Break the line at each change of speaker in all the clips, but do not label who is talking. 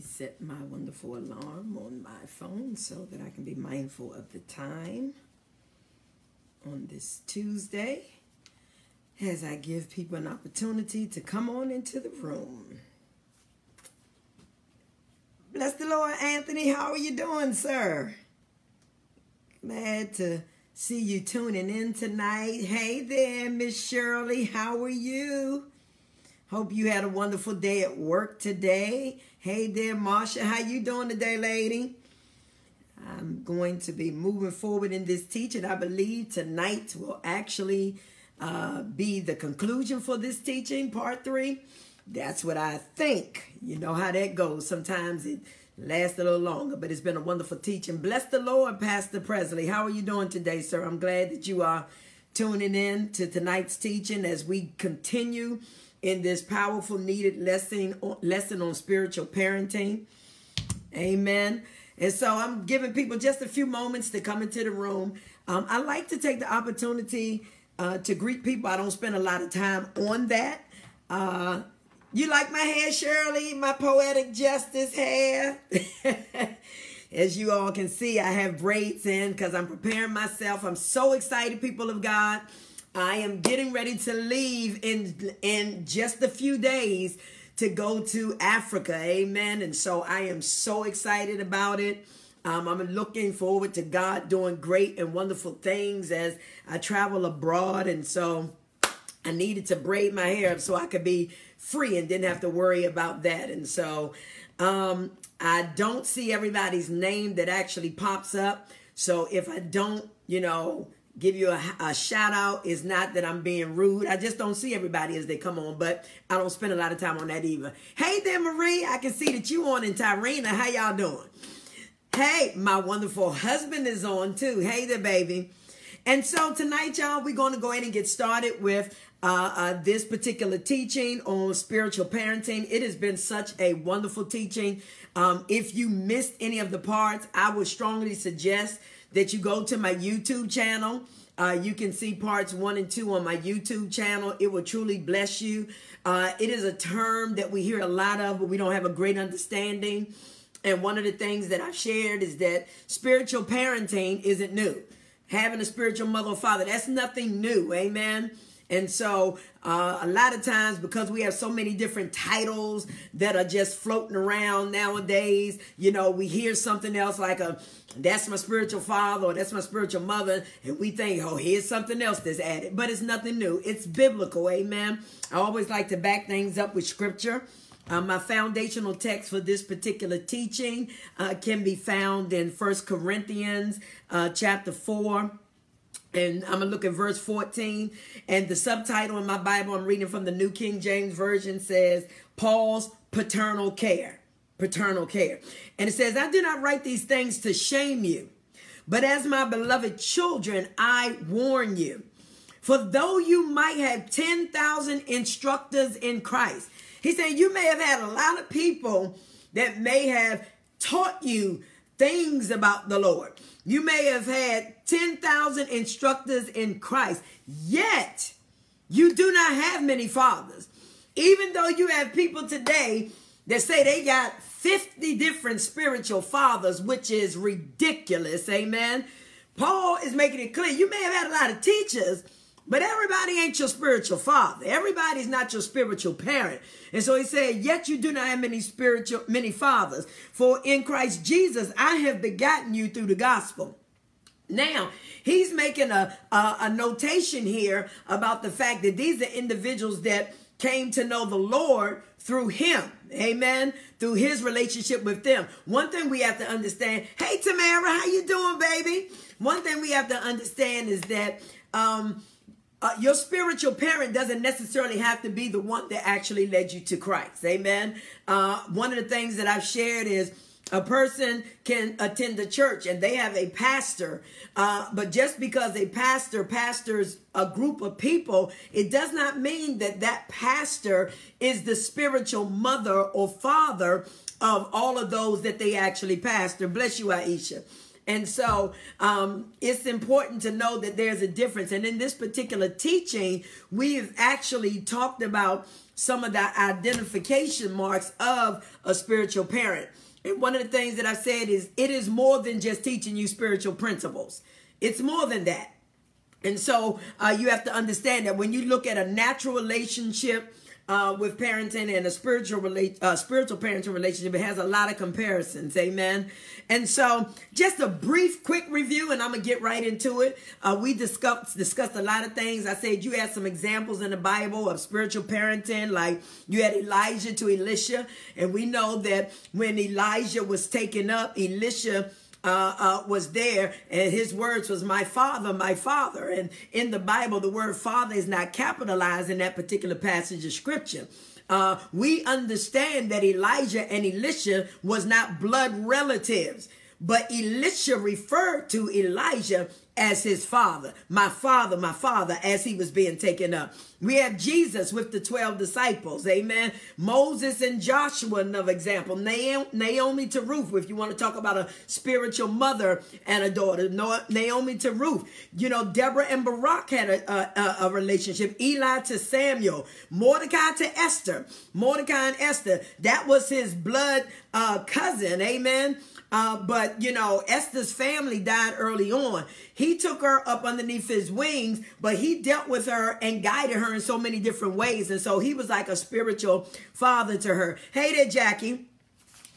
set my wonderful alarm on my phone so that I can be mindful of the time on this Tuesday as I give people an opportunity to come on into the room. Bless the Lord, Anthony. How are you doing, sir? Glad to see you tuning in tonight. Hey there, Miss Shirley. How are you? Hope you had a wonderful day at work today. Hey there, Marsha. How you doing today, lady? I'm going to be moving forward in this teaching. I believe tonight will actually uh, be the conclusion for this teaching, part three. That's what I think. You know how that goes. Sometimes it lasts a little longer, but it's been a wonderful teaching. Bless the Lord, Pastor Presley. How are you doing today, sir? I'm glad that you are tuning in to tonight's teaching as we continue in this powerful, needed lesson, lesson on spiritual parenting. Amen. And so I'm giving people just a few moments to come into the room. Um, I like to take the opportunity uh, to greet people. I don't spend a lot of time on that. Uh, you like my hair, Shirley? My poetic justice hair? As you all can see, I have braids in because I'm preparing myself. I'm so excited, people of God. I am getting ready to leave in in just a few days to go to Africa. Amen. And so I am so excited about it. Um, I'm looking forward to God doing great and wonderful things as I travel abroad. And so I needed to braid my hair so I could be free and didn't have to worry about that. And so um, I don't see everybody's name that actually pops up. So if I don't, you know, give you a, a, shout out is not that I'm being rude. I just don't see everybody as they come on, but I don't spend a lot of time on that either. Hey there, Marie. I can see that you on in Tyrena. How y'all doing? Hey, my wonderful husband is on too. Hey there, baby. And so tonight, y'all, we're going to go in and get started with uh, uh, this particular teaching on spiritual parenting. It has been such a wonderful teaching. Um, if you missed any of the parts, I would strongly suggest that you go to my YouTube channel. Uh, you can see parts one and two on my YouTube channel. It will truly bless you. Uh, it is a term that we hear a lot of, but we don't have a great understanding. And one of the things that I've shared is that spiritual parenting isn't new. Having a spiritual mother or father, that's nothing new. Amen. And so, uh, a lot of times, because we have so many different titles that are just floating around nowadays, you know, we hear something else like a that's my spiritual father or that's my spiritual mother, and we think, oh, here's something else that's added. But it's nothing new. It's biblical, amen. I always like to back things up with scripture. Uh, my foundational text for this particular teaching uh, can be found in First Corinthians uh, chapter 4 and I'm going to look at verse 14. And the subtitle in my Bible, I'm reading from the New King James Version, says, Paul's paternal care. Paternal care. And it says, I do not write these things to shame you, but as my beloved children, I warn you. For though you might have 10,000 instructors in Christ, he said, you may have had a lot of people that may have taught you things about the Lord. You may have had 10,000 instructors in Christ, yet you do not have many fathers. Even though you have people today that say they got 50 different spiritual fathers, which is ridiculous. Amen. Paul is making it clear you may have had a lot of teachers, but everybody ain't your spiritual father. Everybody's not your spiritual parent. And so he said, yet you do not have many spiritual, many fathers. For in Christ Jesus, I have begotten you through the gospel. Now, he's making a, a, a notation here about the fact that these are individuals that came to know the Lord through him. Amen. Through his relationship with them. One thing we have to understand, hey Tamara, how you doing, baby? One thing we have to understand is that um, uh, your spiritual parent doesn't necessarily have to be the one that actually led you to Christ. Amen. Uh, one of the things that I've shared is a person can attend the church and they have a pastor, uh, but just because a pastor pastors a group of people, it does not mean that that pastor is the spiritual mother or father of all of those that they actually pastor. Bless you, Aisha. And so um, it's important to know that there's a difference. And in this particular teaching, we've actually talked about some of the identification marks of a spiritual parent. And one of the things that I said is it is more than just teaching you spiritual principles. It's more than that. And so uh, you have to understand that when you look at a natural relationship uh, with parenting and a spiritual relate uh, spiritual parenting relationship, it has a lot of comparisons. Amen. And so, just a brief, quick review, and I'm gonna get right into it. Uh, we discussed discussed a lot of things. I said you had some examples in the Bible of spiritual parenting, like you had Elijah to Elisha, and we know that when Elijah was taken up, Elisha uh, uh, was there, and his words was my father, my father. And in the Bible, the word father is not capitalized in that particular passage of scripture. Uh, we understand that Elijah and Elisha was not blood relatives, but Elisha referred to Elijah as his father. My father, my father, as he was being taken up. We have Jesus with the 12 disciples. Amen. Moses and Joshua, another example. Naomi to Ruth, if you want to talk about a spiritual mother and a daughter. Naomi to Ruth. You know, Deborah and Barak had a, a, a relationship. Eli to Samuel. Mordecai to Esther. Mordecai and Esther. That was his blood uh, cousin. Amen. Uh, but you know, Esther's family died early on. He took her up underneath his wings, but he dealt with her and guided her in so many different ways. And so he was like a spiritual father to her. Hey there, Jackie.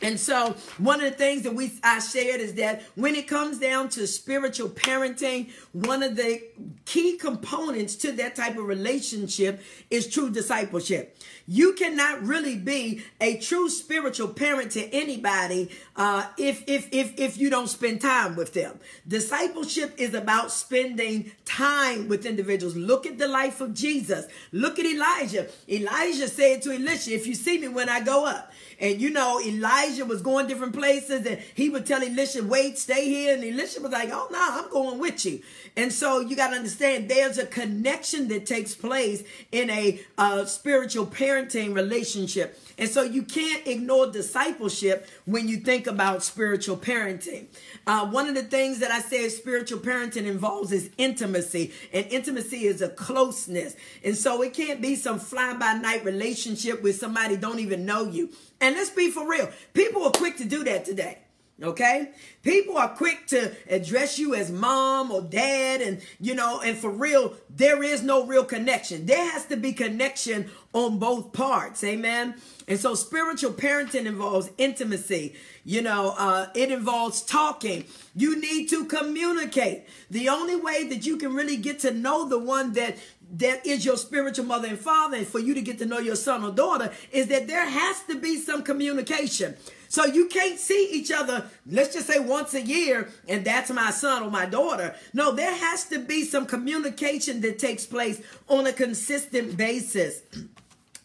And so one of the things that we I shared is that when it comes down to spiritual parenting, one of the key components to that type of relationship is true discipleship. You cannot really be a true spiritual parent to anybody uh, if if if if you don't spend time with them. Discipleship is about spending time with individuals. Look at the life of Jesus. Look at Elijah. Elijah said to Elisha, "If you see me when I go up." And you know, Elijah was going different places and he would tell Elisha, wait, stay here. And Elisha was like, oh, no, I'm going with you. And so you got to understand there's a connection that takes place in a uh, spiritual parenting relationship. And so you can't ignore discipleship when you think about spiritual parenting. Uh, one of the things that I say spiritual parenting involves is intimacy, and intimacy is a closeness. And so it can't be some fly by night relationship with somebody don't even know you. And let's be for real. People are quick to do that today. Okay? People are quick to address you as mom or dad and you know, and for real, there is no real connection. There has to be connection on both parts. Amen. And so spiritual parenting involves intimacy. You know, uh, it involves talking. You need to communicate. The only way that you can really get to know the one that that is your spiritual mother and father, and for you to get to know your son or daughter, is that there has to be some communication. So you can't see each other, let's just say once a year, and that's my son or my daughter. No, there has to be some communication that takes place on a consistent basis.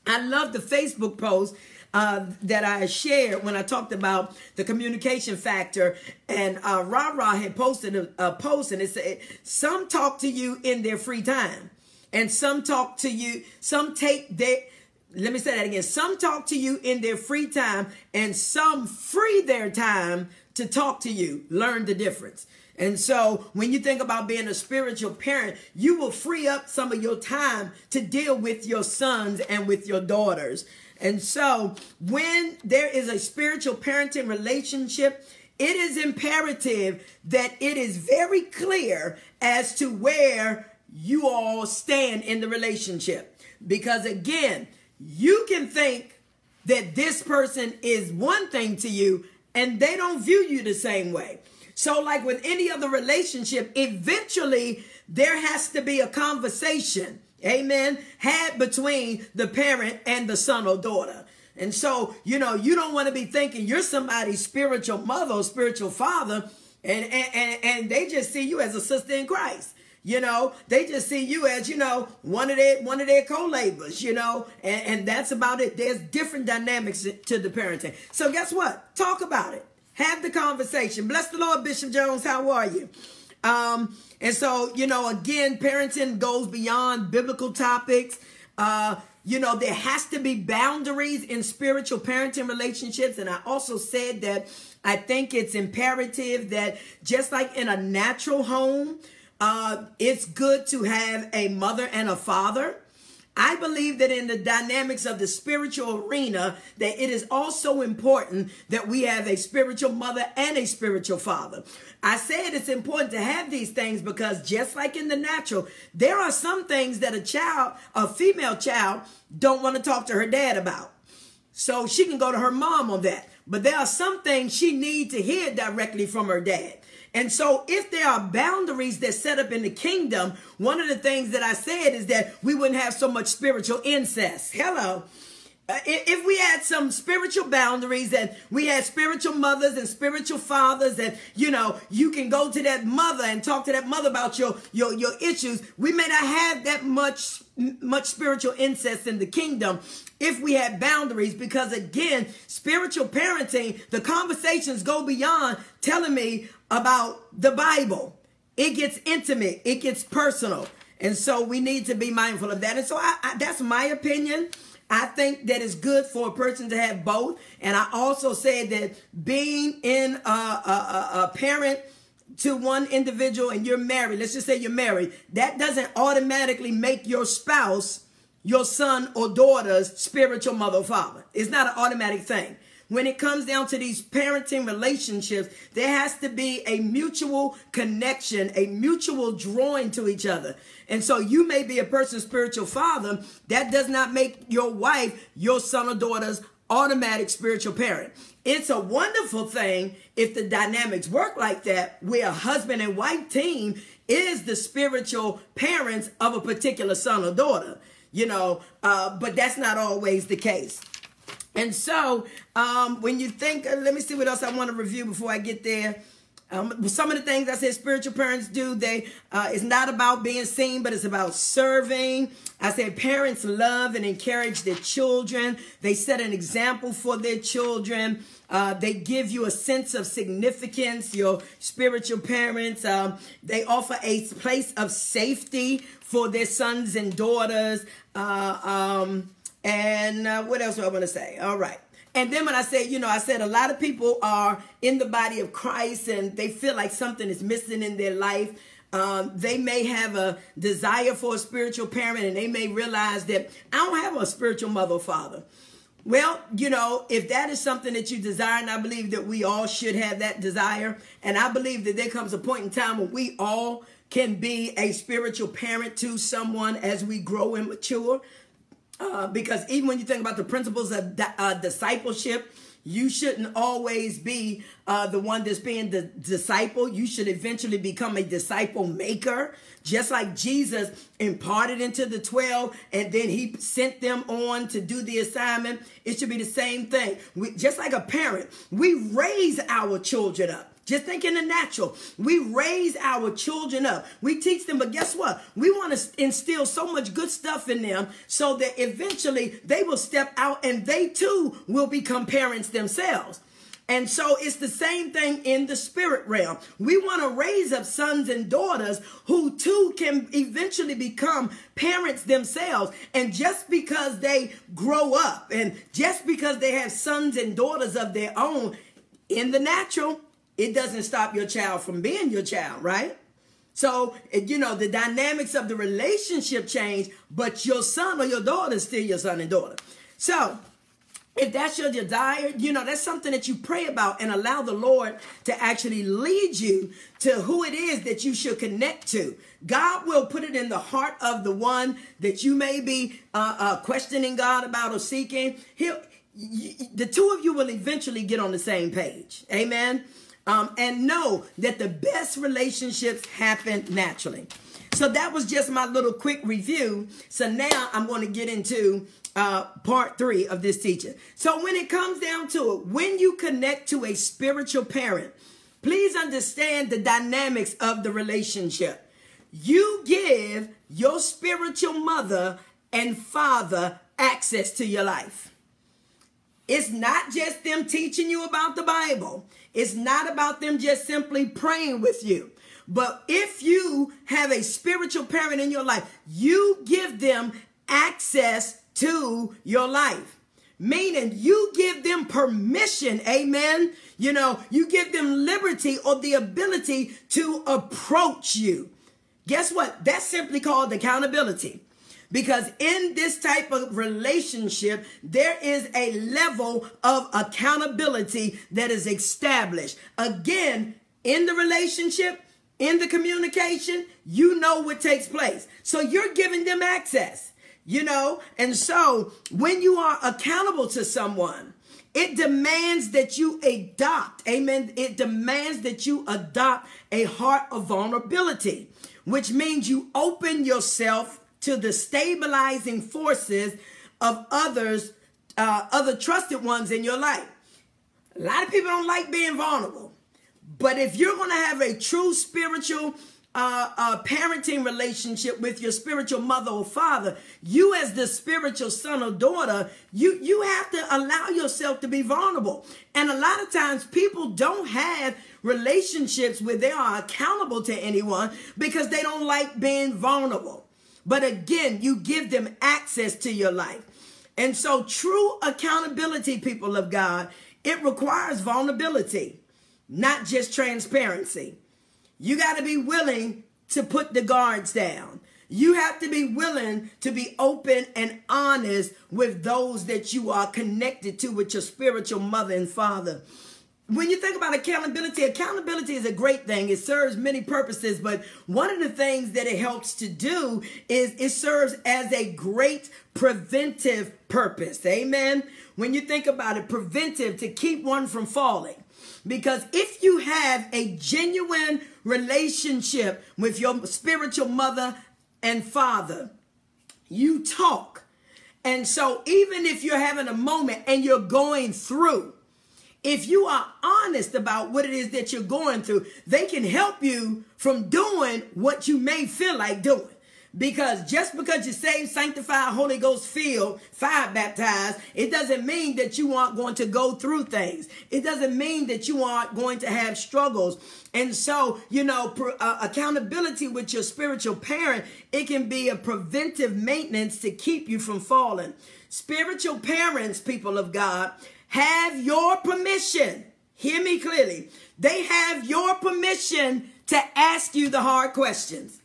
I love the Facebook post uh, that I shared when I talked about the communication factor. And uh, Ra Ra had posted a, a post and it said, Some talk to you in their free time, and some talk to you, some take their let me say that again. Some talk to you in their free time, and some free their time to talk to you. Learn the difference. And so when you think about being a spiritual parent, you will free up some of your time to deal with your sons and with your daughters. And so when there is a spiritual parenting relationship, it is imperative that it is very clear as to where you all stand in the relationship. Because again, you can think that this person is one thing to you and they don't view you the same way. So, like with any other relationship, eventually there has to be a conversation, amen, had between the parent and the son or daughter. And so, you know, you don't want to be thinking you're somebody's spiritual mother or spiritual father, and, and, and, and they just see you as a sister in Christ. You know, they just see you as, you know, one of their one of their co-labors, you know, and, and that's about it. There's different dynamics to the parenting. So guess what? Talk about it. Have the conversation. Bless the Lord, Bishop Jones. How are you? Um, and so, you know, again, parenting goes beyond biblical topics. Uh, you know, there has to be boundaries in spiritual parenting relationships. And I also said that I think it's imperative that just like in a natural home, uh, it's good to have a mother and a father. I believe that in the dynamics of the spiritual arena, that it is also important that we have a spiritual mother and a spiritual father. I said it's important to have these things because just like in the natural, there are some things that a child, a female child, don't want to talk to her dad about. So she can go to her mom on that. But there are some things she needs to hear directly from her dad. And so, if there are boundaries that set up in the kingdom, one of the things that I said is that we wouldn't have so much spiritual incest. Hello. Uh, if we had some spiritual boundaries and we had spiritual mothers and spiritual fathers and you know you can go to that mother and talk to that mother about your your your issues we may not have that much much spiritual incest in the kingdom if we had boundaries. Because again spiritual parenting the conversations go beyond telling me about the bible. It gets intimate. It gets personal. And so we need to be mindful of that. And so I, I, that's my opinion I think that it's good for a person to have both. And I also said that being in a, a, a, parent to one individual and you're married, let's just say you're married, that doesn't automatically make your spouse your son or daughter's spiritual mother or father. It's not an automatic thing. When it comes down to these parenting relationships, there has to be a mutual connection, a mutual drawing to each other. And so you may be a person's spiritual father. That does not make your wife your son or daughter's automatic spiritual parent. It's a wonderful thing if the dynamics work like that, where a husband and wife team is the spiritual parents of a particular son or daughter, you know, uh, but that's not always the case. And so um, when you think, uh, let me see what else I want to review before I get there. Um, some of the things I said spiritual parents do, they uh, it's not about being seen, but it's about serving. I said parents love and encourage their children. They set an example for their children. Uh, they give you a sense of significance. Your spiritual parents, um, they offer a place of safety for their sons and daughters. Uh, um, and uh, what else do I want to say? All right. And then when I say, you know, I said a lot of people are in the body of Christ and they feel like something is missing in their life. Um, they may have a desire for a spiritual parent and they may realize that I don't have a spiritual mother or father. Well, you know, if that is something that you desire, and I believe that we all should have that desire, and I believe that there comes a point in time when we all can be a spiritual parent to someone as we grow and mature. Uh, because even when you think about the principles of di- uh, discipleship, you shouldn't always be uh, the one that's being the disciple. You should eventually become a disciple maker, just like Jesus imparted into the 12 and then he sent them on to do the assignment. It should be the same thing. We, just like a parent, we raise our children up. Just think in the natural. We raise our children up. We teach them, but guess what? We want to instill so much good stuff in them so that eventually they will step out and they too will become parents themselves. And so it's the same thing in the spirit realm. We want to raise up sons and daughters who too can eventually become parents themselves. And just because they grow up and just because they have sons and daughters of their own in the natural, it doesn't stop your child from being your child, right? So, you know, the dynamics of the relationship change, but your son or your daughter is still your son and daughter. So, if that's your desire, you know, that's something that you pray about and allow the Lord to actually lead you to who it is that you should connect to. God will put it in the heart of the one that you may be uh, uh, questioning God about or seeking. He'll, the two of you will eventually get on the same page. Amen. Um, and know that the best relationships happen naturally. So that was just my little quick review. So now I'm going to get into uh, part three of this teaching. So when it comes down to it, when you connect to a spiritual parent, please understand the dynamics of the relationship. You give your spiritual mother and father access to your life. It's not just them teaching you about the Bible. It's not about them just simply praying with you. But if you have a spiritual parent in your life, you give them access to your life. Meaning you give them permission, amen. You know, you give them liberty or the ability to approach you. Guess what? That's simply called accountability. Because in this type of relationship, there is a level of accountability that is established. Again, in the relationship, in the communication, you know what takes place. So you're giving them access, you know? And so when you are accountable to someone, it demands that you adopt, amen. It demands that you adopt a heart of vulnerability, which means you open yourself to the stabilizing forces of others, uh, other trusted ones in your life. A lot of people don't like being vulnerable. But if you're going to have a true spiritual uh, uh, parenting relationship with your spiritual mother or father, you as the spiritual son or daughter, you you have to allow yourself to be vulnerable. And a lot of times people don't have relationships where they are accountable to anyone because they don't like being vulnerable. But again, you give them access to your life. And so true accountability, people of God, it requires vulnerability, not just transparency. You got to be willing to put the guards down. You have to be willing to be open and honest with those that you are connected to with your spiritual mother and father when you think about accountability, accountability is a great thing. It serves many purposes, but one of the things that it helps to do is it serves as a great preventive purpose. Amen. When you think about it, preventive to keep one from falling. Because if you have a genuine relationship with your spiritual mother and father, you talk. And so even if you're having a moment and you're going through, if you are honest about what it is that you're going through, they can help you from doing what you may feel like doing. Because just because you're saved, sanctified, Holy Ghost filled, fire baptized, it doesn't mean that you aren't going to go through things. It doesn't mean that you aren't going to have struggles. And so, you know, uh, accountability with your spiritual parent, it can be a preventive maintenance to keep you from falling. Spiritual parents, people of God, have your permission. Hear me clearly. They have your permission to ask you the hard questions.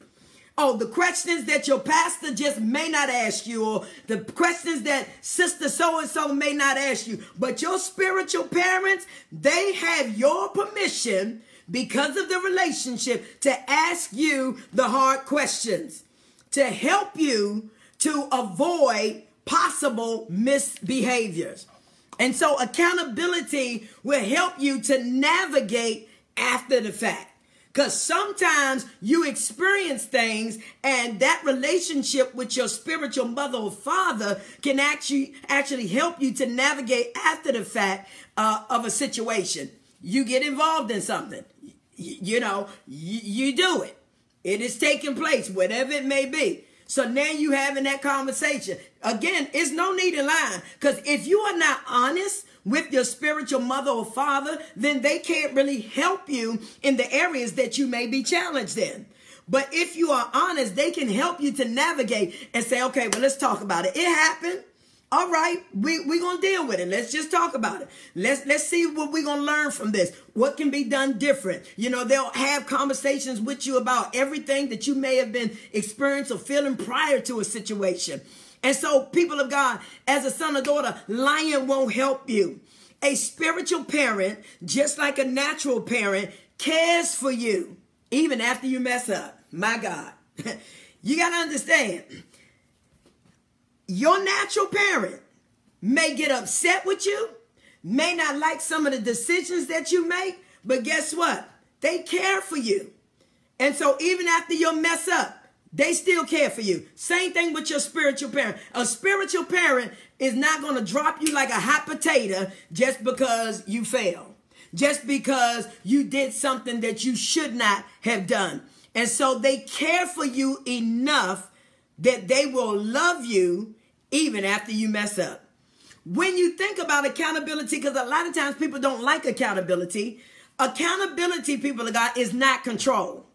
Oh, the questions that your pastor just may not ask you, or the questions that sister so and so may not ask you. But your spiritual parents, they have your permission because of the relationship to ask you the hard questions, to help you to avoid possible misbehaviors. And so accountability will help you to navigate after the fact. Because sometimes you experience things and that relationship with your spiritual mother or father can actually, actually help you to navigate after the fact uh, of a situation. You get involved in something. You, know, you do it. It is taking place, whatever it may be. So now you having that conversation. Again, it's no need in lying. Because if you are not honest with your spiritual mother or father, then they can't really help you in the areas that you may be challenged in. But if you are honest, they can help you to navigate and say, okay, well, let's talk about it. It happened. All right, we we gonna deal with it. Let's just talk about it. Let's let's see what we're gonna learn from this. What can be done different? You know, they'll have conversations with you about everything that you may have been experiencing or feeling prior to a situation. And so, people of God, as a son or daughter, lying won't help you. A spiritual parent, just like a natural parent, cares for you even after you mess up. My God. you got to understand your natural parent may get upset with you, may not like some of the decisions that you make, but guess what? They care for you. And so even after you mess up, they still care for you. Same thing with your spiritual parent. A spiritual parent is not going to drop you like a hot potato just because you fail, just because you did something that you should not have done. And so they care for you enough that they will love you even after you mess up. When you think about accountability, because a lot of times people don't like accountability, accountability, people of God, is not control.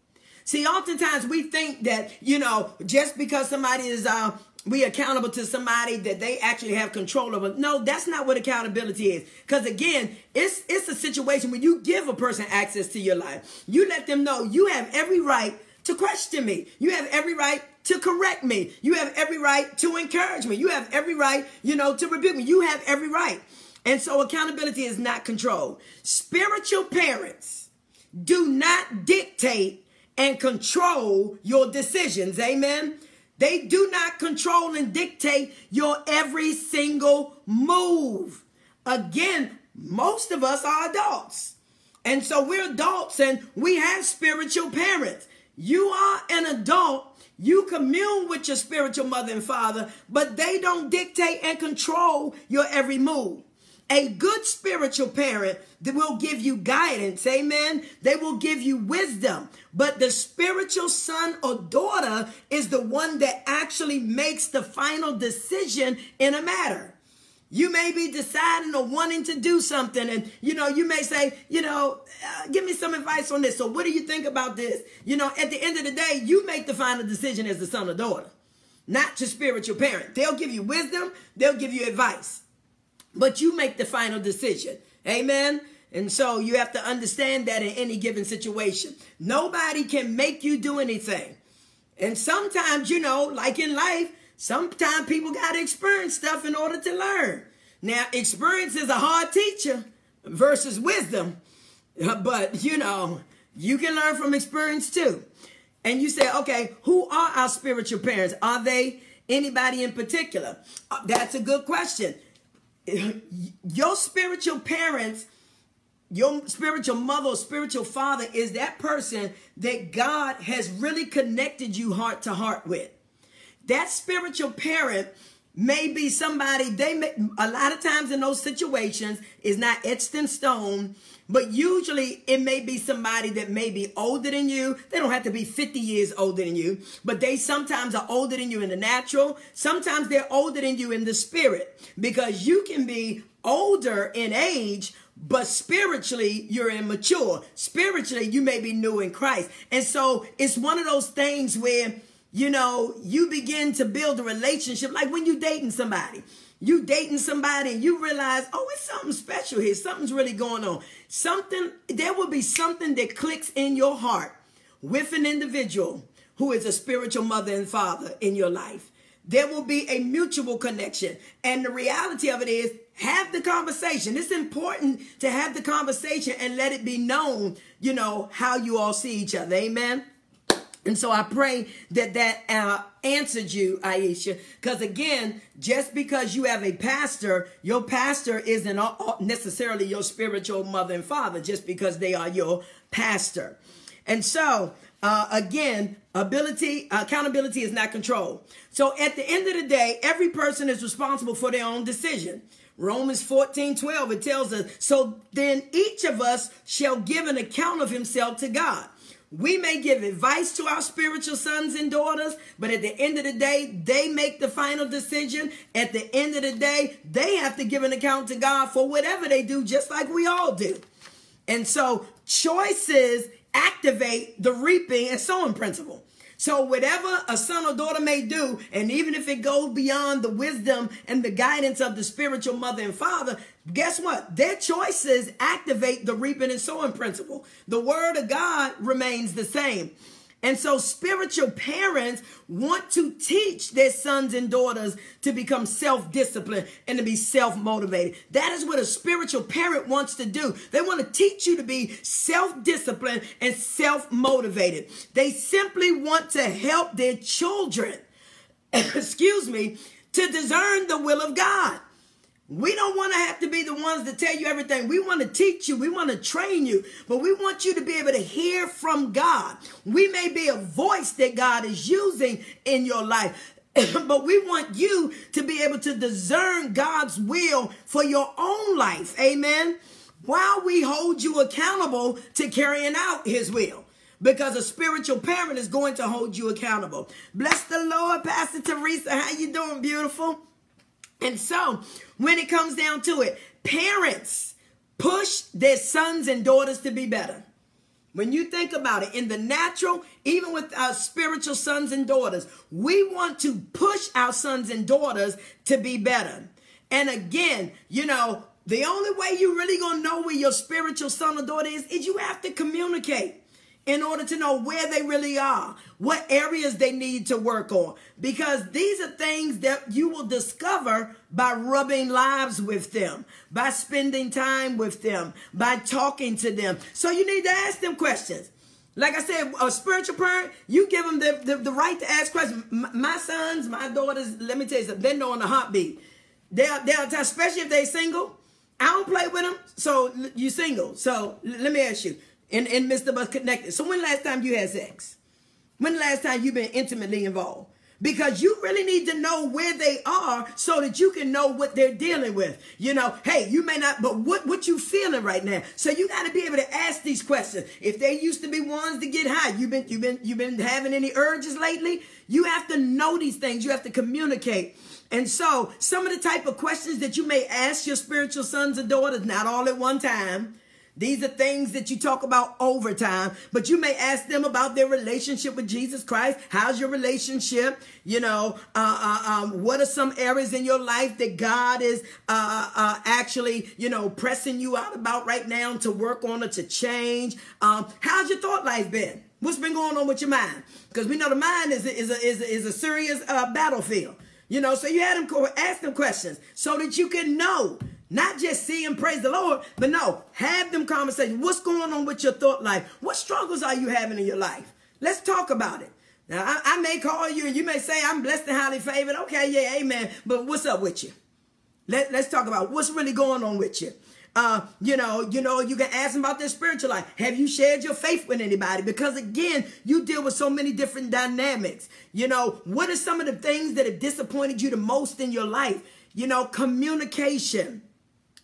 See, oftentimes we think that, you know, just because somebody is uh, we accountable to somebody that they actually have control over. No, that's not what accountability is. Because again, it's it's a situation when you give a person access to your life. You let them know you have every right to question me. You have every right to correct me. You have every right to encourage me. You have every right, you know, to rebuke me. You have every right. And so accountability is not control. Spiritual parents do not dictate and control your decisions. Amen. They do not control and dictate your every single move. Again, most of us are adults. And so we're adults and we have spiritual parents. You are an adult. You commune with your spiritual mother and father, but they don't dictate and control your every move. A good spiritual parent that will give you guidance, amen. They will give you wisdom. But the spiritual son or daughter is the one that actually makes the final decision in a matter. You may be deciding or wanting to do something, and you know, you may say, you know, uh, give me some advice on this. So, what do you think about this? You know, at the end of the day, you make the final decision as the son or daughter, not your spiritual parent. They'll give you wisdom, they'll give you advice but you make the final decision. Amen. And so you have to understand that in any given situation, nobody can make you do anything. And sometimes, you know, like in life, sometimes people got to experience stuff in order to learn. Now, experience is a hard teacher versus wisdom, but you know, you can learn from experience too. And you say, okay, who are our spiritual parents? Are they anybody in particular? Uh, that's a good question your spiritual parents, your spiritual mother or spiritual father is that person that God has really connected you heart to heart with. That spiritual parent may be somebody they may a lot of times in those situations is not etched in stone but usually it may be somebody that may be older than you. They don't have to be 50 years older than you but they sometimes are older than you in the natural. Sometimes they're older than you in the spirit because you can be older in age but spiritually you're immature. Spiritually you may be new in christ. And so it's one of those things where you know, you begin to build a relationship like when you dating somebody. You dating somebody and you realize, oh, it's something special here. Something's really going on. Something, there will be something that clicks in your heart with an individual who is a spiritual mother and father in your life. There will be a mutual connection. And the reality of it is, have the conversation. It's important to have the conversation and let it be known, you know, how you all see each other. Amen. And so I pray that that uh, answered you, Aisha. Because again, just because you have a pastor, your pastor isn't necessarily your spiritual mother and father, just because they are your pastor. And so, uh, again, ability, accountability is not control. So at the end of the day, every person is responsible for their own decision. Romans 14, 12, it tells us, so then each of us shall give an account of himself to God. We may give advice to our spiritual sons and daughters, but at the end of the day, they make the final decision. At the end of the day, they have to give an account to God for whatever they do, just like we all do. And so choices activate the reaping and sowing principle. So whatever a son or daughter may do, and even if it goes beyond the wisdom and the guidance of the spiritual mother and father, guess what? Their choices activate the reaping and sowing principle. The word of God remains the same. And so spiritual parents want to teach their sons and daughters to become self-disciplined and to be self-motivated. That is what a spiritual parent wants to do. They want to teach you to be self-disciplined and self-motivated. They simply want to help their children, excuse me, to discern the will of God. We don't want to have to be the ones to tell you everything. We want to teach you. We want to train you. But we want you to be able to hear from God. We may be a voice that God is using in your life. but we want you to be able to discern God's will for your own life. Amen. While we hold you accountable to carrying out his will because a spiritual parent is going to hold you accountable. Bless the Lord, Pastor Teresa. How you doing, beautiful? And so, when it comes down to it, parents push their sons and daughters to be better. When you think about it, in the natural, even with our spiritual sons and daughters, we want to push our sons and daughters to be better. And again, you know, the only way you really gonna know where your spiritual son or daughter is, is you have to communicate in order to know where they really are, what areas they need to work on. Because these are things that you will discover by rubbing lives with them, by spending time with them, by talking to them. So you need to ask them questions. Like I said, a spiritual parent, you give them the, the, the right to ask questions. My, sons, my daughters, let me tell you something, they know on the heartbeat. They'll, they'll, especially if they're single, I don't play with them, so you single. So let me ask you, in, in Mr. Bus Connected. So when last time you had sex? When last time you've been intimately involved? Because you really need to know where they are so that you can know what they're dealing with. You know, hey, you may not, but what, what you feeling right now? So you got to be able to ask these questions. If they used to be ones to get high, you've been, you've been, you've been having any urges lately? You have to know these things. You have to communicate. And so some of the type of questions that you may ask your spiritual sons and daughters, not all at one time, these are things that you talk about over time, but you may ask them about their relationship with Jesus Christ. How's your relationship? You know, uh, uh, um, what are some areas in your life that God is uh, uh actually, you know, pressing you out about right now to work on or to change? Um, how's your thought life been? What's been going on with your mind? Because we know the mind is a, is a, is a, is a serious uh, battlefield. You know, so you had them ask them questions so that you can know not just see and praise the Lord, but no, have them conversations. What's going on with your thought life? What struggles are you having in your life? Let's talk about it. Now, I, I may call you and you may say, I'm blessed and highly favored. Okay, yeah, amen. But what's up with you? Let, let's talk about what's really going on with you. Uh, you know, you know, you can ask them about their spiritual life. Have you shared your faith with anybody? Because again, you deal with so many different dynamics. You know, what are some of the things that have disappointed you the most in your life? You know, communication.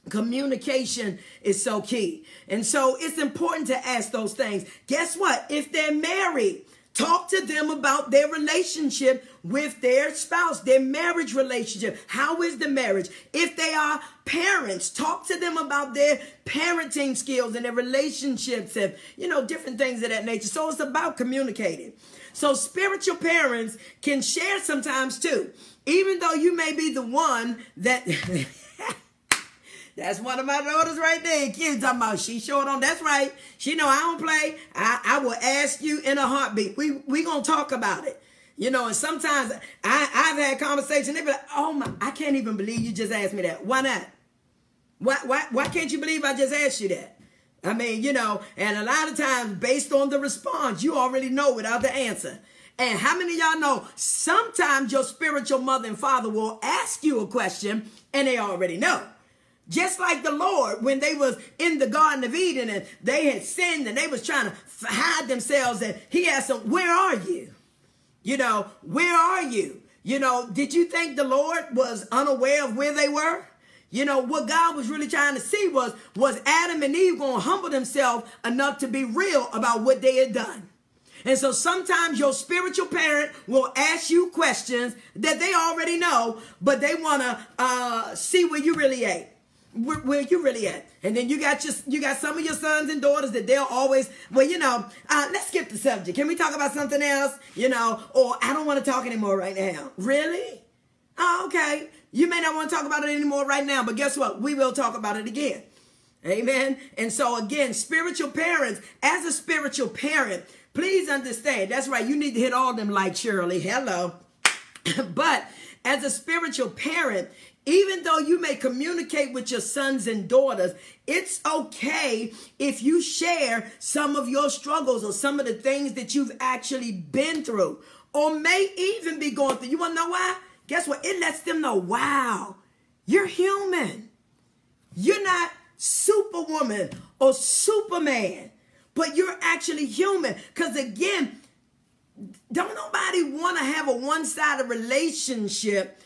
Communication is so key. And so it's important to ask those things. Guess what? If they're married, talk to them about their relationship with their spouse, their marriage relationship. How is the marriage? If they are parents, talk to them about their parenting skills and their relationships and, you know, different things of that nature. So it's about communicating. So spiritual parents can share sometimes too. Even though you may be the one that That's one of my daughters right there. Kids talking about she short on. That's right. She know I don't play. I, I will ask you in a heartbeat. We we gonna talk about it. You know, and sometimes I, I've had conversations, they be like, oh my, I can't even believe you just asked me that. Why not? Why, why, why can't you believe I just asked you that? I mean, you know, and a lot of times based on the response, you already know without the answer. And how many y'all know sometimes your spiritual mother and father will ask you a question and they already know. Just like the Lord, when they was in the Garden of Eden and they had sinned and they was trying to hide themselves and he asked them, where are you? You know, where are you? You know, did you think the Lord was unaware of where they were? You know, what God was really trying to see was, was Adam and Eve going to humble themselves enough to be real about what they had done? And so sometimes your spiritual parent will ask you questions that they already know, but they want to uh, see where you really at where, where, you really at? And then you got your you got some of your sons and daughters that they'll always well, you know, uh, let's skip the subject. Can we talk about something else? You know, or I don't want to talk anymore right now. Really? Oh, okay. You may not want to talk about it anymore right now, but guess what? We will talk about it again. Amen. And so again, spiritual parents, as a spiritual parent, please understand. That's right. You need to hit all them like Shirley. Hello. but as a spiritual parent, even though you may communicate with your sons and daughters, it's okay if you share some of your struggles or some of the things that you've actually been through or may even be going through. You want to know why? Guess what? It lets them know, wow, you're human. You're not superwoman or superman, but you're actually human. Because again, don't nobody want to have a one-sided relationship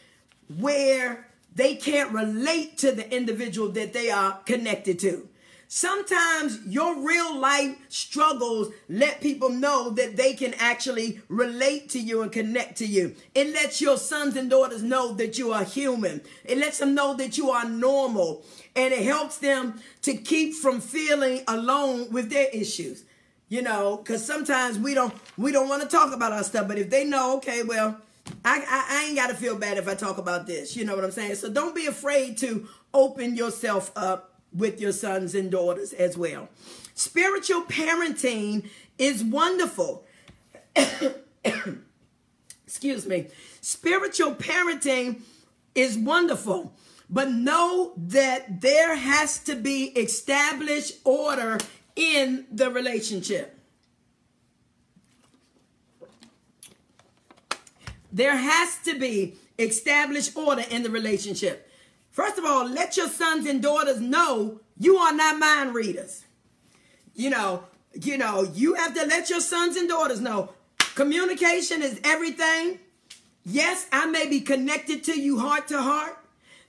where they can't relate to the individual that they are connected to. Sometimes your real life struggles let people know that they can actually relate to you and connect to you. It lets your sons and daughters know that you are human. It lets them know that you are normal. And it helps them to keep from feeling alone with their issues. you know, because sometimes we don't we don't want to talk about our stuff. But if they know, okay, well, I, I, I ain't got to feel bad if I talk about this. You know what I'm saying? So don't be afraid to open yourself up with your sons and daughters as well. Spiritual parenting is wonderful. Excuse me. Spiritual parenting is wonderful, but know that there has to be established order in the relationship. There has to be established order in the relationship. First of all, let your sons and daughters know you are not mind readers. You know, you know, you have to let your sons and daughters know communication is everything. Yes, I may be connected to you heart to heart.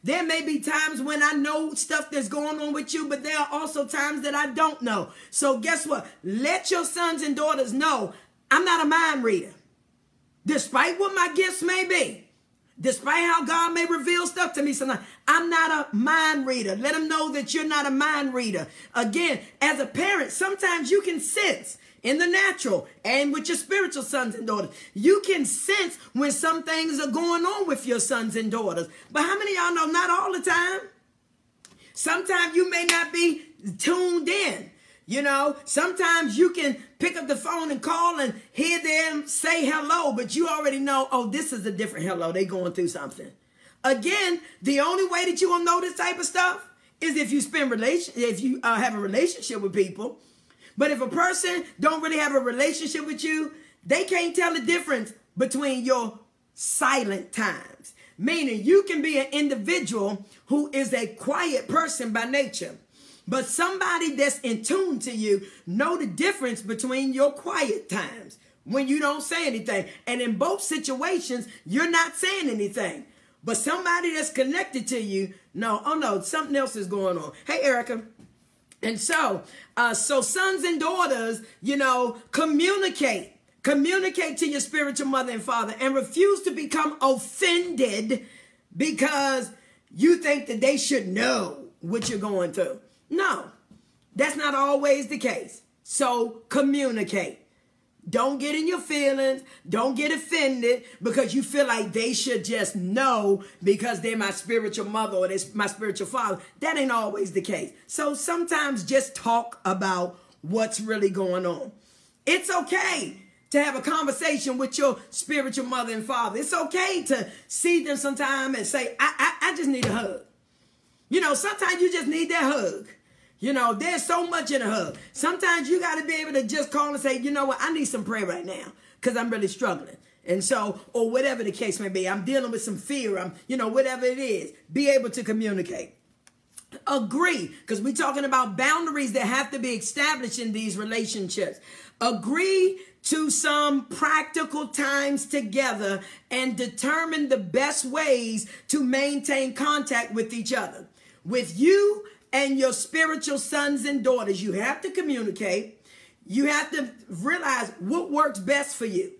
There may be times when I know stuff that's going on with you, but there are also times that I don't know. So guess what? Let your sons and daughters know I'm not a mind reader. Despite what my gifts may be, despite how God may reveal stuff to me sometimes, I'm not a mind reader. Let them know that you're not a mind reader. Again, as a parent, sometimes you can sense in the natural and with your spiritual sons and daughters. You can sense when some things are going on with your sons and daughters. But how many y'all know not all the time? Sometimes you may not be tuned in. You know, sometimes you can pick up the phone and call and hear them say hello, but you already know, oh, this is a different hello. They going through something. Again, the only way that you will know this type of stuff is if you spend relation, if you uh, have a relationship with people. But if a person don't really have a relationship with you, they can't tell the difference between your silent times. Meaning you can be an individual who is a quiet person by nature. But somebody that's in tune to you know the difference between your quiet times when you don't say anything. And in both situations, you're not saying anything. But somebody that's connected to you, no, oh no, something else is going on. Hey, Erica. And so, uh, so sons and daughters, you know, communicate. Communicate to your spiritual mother and father and refuse to become offended because you think that they should know what you're going through. No, that's not always the case. So communicate. Don't get in your feelings. Don't get offended because you feel like they should just know because they're my spiritual mother or they're my spiritual father. That ain't always the case. So sometimes just talk about what's really going on. It's okay to have a conversation with your spiritual mother and father. It's okay to see them sometime and say, I, I, I just need a hug. You know, sometimes you just need that hug. You know, there's so much in a hug. Sometimes you got to be able to just call and say, you know what, I need some prayer right now because I'm really struggling. And so, or whatever the case may be, I'm dealing with some fear. I'm, you know, whatever it is, be able to communicate. Agree, because we're talking about boundaries that have to be established in these relationships. Agree to some practical times together and determine the best ways to maintain contact with each other. With you and your spiritual sons and daughters. You have to communicate. You have to realize what works best for you.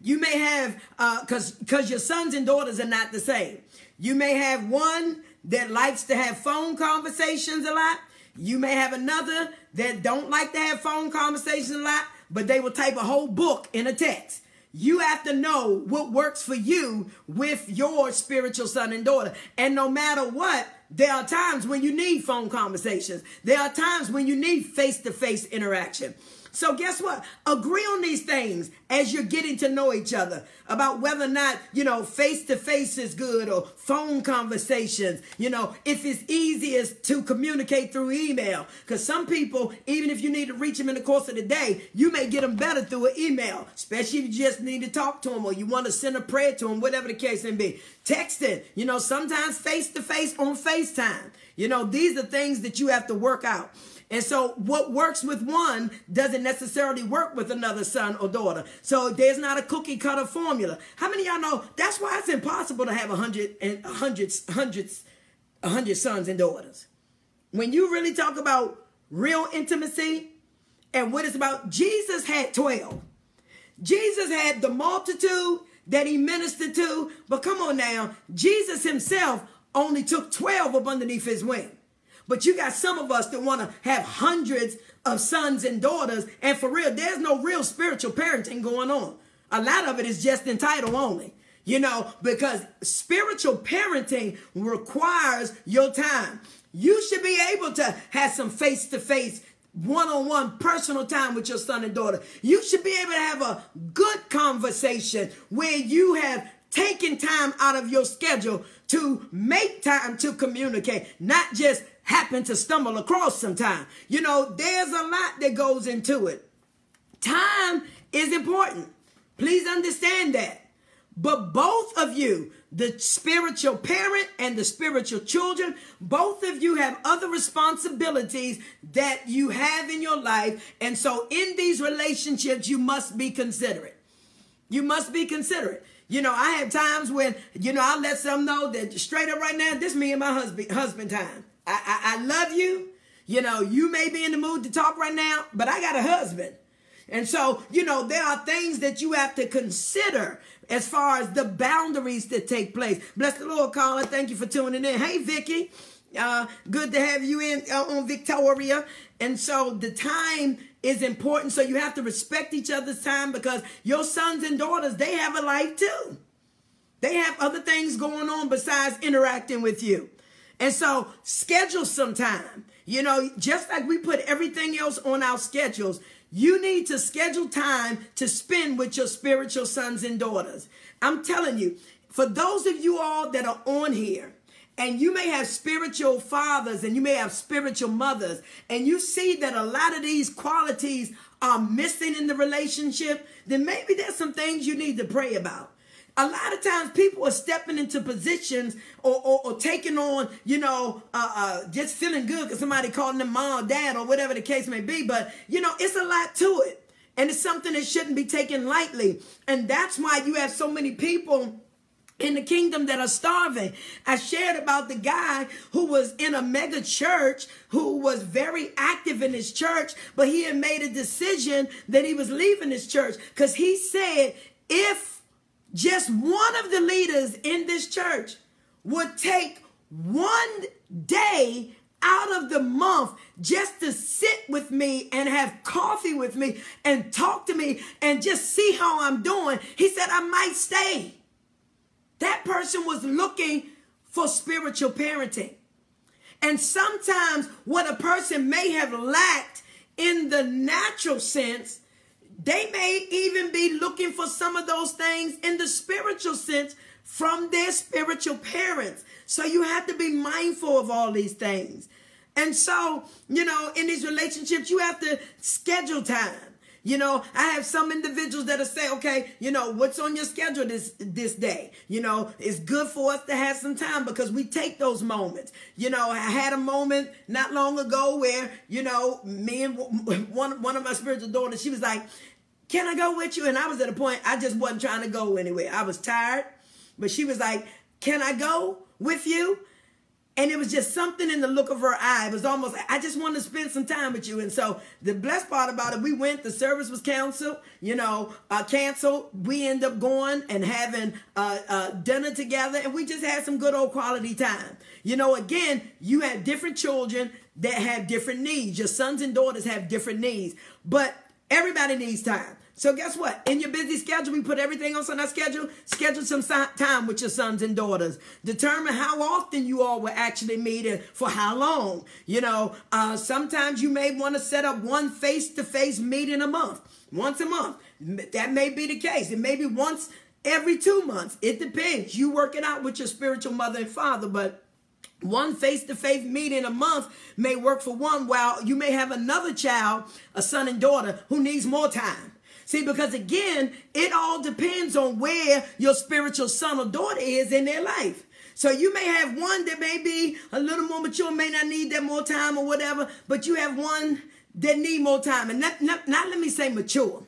You may have, because uh, because your sons and daughters are not the same. You may have one that likes to have phone conversations a lot. You may have another that don't like to have phone conversations a lot, but they will type a whole book in a text. You have to know what works for you with your spiritual son and daughter. And no matter what, there are times when you need phone conversations. There are times when you need face to face interaction. So guess what? Agree on these things as you're getting to know each other about whether or not, you know, face to face is good or phone conversations, you know, if it's easiest to communicate through email. Because some people, even if you need to reach them in the course of the day, you may get them better through an email, especially if you just need to talk to them or you want to send a prayer to them, whatever the case may be. Texting, you know, sometimes face to face on FaceTime. You know, these are things that you have to work out. And so what works with one doesn't necessarily work with another son or daughter. So there's not a cookie cutter formula. How many y'all know that's why it's impossible to have a hundred and hundreds, hundreds, a hundred sons and daughters. When you really talk about real intimacy and what it's about, Jesus had 12. Jesus had the multitude that he ministered to. But come on now, Jesus himself only took 12 up underneath his wing. But you got some of us that want to have hundreds of sons and daughters. And for real, there's no real spiritual parenting going on. A lot of it is just in title only. You know, because spiritual parenting requires your time. You should be able to have some face to face one-on-one personal time with your son and daughter. You should be able to have a good conversation where you have taken time out of your schedule to make time to communicate, not just happen to stumble across sometime. You know, there's a lot that goes into it. Time is important. Please understand that. But both of you, the spiritual parent and the spiritual children, both of you have other responsibilities that you have in your life. And so in these relationships, you must be considerate. You must be considerate. You know, I have times when, you know, I let some know that straight up right now, this me and my husband husband time. I, I, I love you. You know, you may be in the mood to talk right now, but I got a husband. And so, you know, there are things that you have to consider as far as the boundaries that take place. Bless the Lord, Colin. Thank you for tuning in. Hey, Vicky. Uh, good to have you in uh, on Victoria. And so the time is important. So you have to respect each other's time because your sons and daughters, they have a life too. They have other things going on besides interacting with you. And so schedule some time. You know, just like we put everything else on our schedules, you need to schedule time to spend with your spiritual sons and daughters. I'm telling you, for those of you all that are on here, and you may have spiritual fathers and you may have spiritual mothers, and you see that a lot of these qualities are missing in the relationship, then maybe there's some things you need to pray about a lot of times people are stepping into positions or, or, or taking on, you know, uh, uh, just feeling good because somebody calling them mom, dad, or whatever the case may be. But, you know, it's a lot to it. And it's something that shouldn't be taken lightly. And that's why you have so many people in the kingdom that are starving. I shared about the guy who was in a mega church who was very active in his church, but he had made a decision that he was leaving his church because he said, if just one of the leaders in this church would take one day out of the month just to sit with me and have coffee with me and talk to me and just see how I'm doing, he said, I might stay. That person was looking for spiritual parenting. And sometimes what a person may have lacked in the natural sense, they may even be looking for some of those things in the spiritual sense from their spiritual parents. So you have to be mindful of all these things. And so, you know, in these relationships, you have to schedule time. You know, I have some individuals that'll say, okay, you know, what's on your schedule this this day? You know, it's good for us to have some time because we take those moments. You know, I had a moment not long ago where, you know, me and one one of my spiritual daughters, she was like, can I go with you? And I was at a point, I just wasn't trying to go anywhere. I was tired, but she was like, Can I go with you? And it was just something in the look of her eye. It was almost I just want to spend some time with you. And so the blessed part about it, we went, the service was canceled, you know, uh, canceled. We end up going and having uh, uh, dinner together, and we just had some good old quality time. You know, again, you have different children that have different needs. Your sons and daughters have different needs, but everybody needs time. So guess what? In your busy schedule, we put everything else on our schedule. Schedule some time with your sons and daughters. Determine how often you all will actually meet and for how long. You know, uh, sometimes you may want to set up one face-to-face meeting a month, once a month. That may be the case. It may be once every two months. It depends. You work it out with your spiritual mother and father, but one face-to-face meeting a month may work for one, while you may have another child, a son and daughter, who needs more time. See, because again, it all depends on where your spiritual son or daughter is in their life. So you may have one that may be a little more mature, may not need that more time or whatever, but you have one that need more time. And not, not, not let me say mature.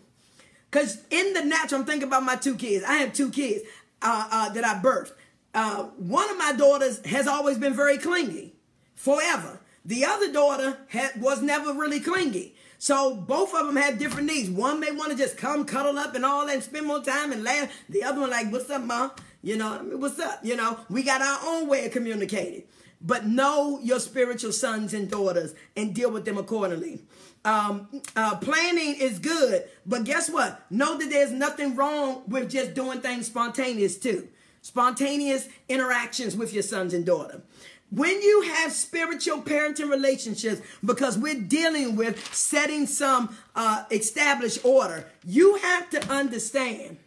Because in the natural, I'm thinking about my two kids. I have two kids uh, uh, that I birthed. Uh, one of my daughters has always been very clingy, forever. The other daughter had, was never really clingy. So both of them have different needs. One may want to just come cuddle up and all that and spend more time and laugh. The other one like, what's up, mom? You know, I mean, what's up? You know, we got our own way of communicating. But know your spiritual sons and daughters and deal with them accordingly. Um, uh, planning is good, but guess what? Know that there's nothing wrong with just doing things spontaneous too. Spontaneous interactions with your sons and daughter. When you have spiritual parenting relationships, because we're dealing with setting some uh, established order, you have to understand